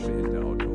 Porsche hinterhaut.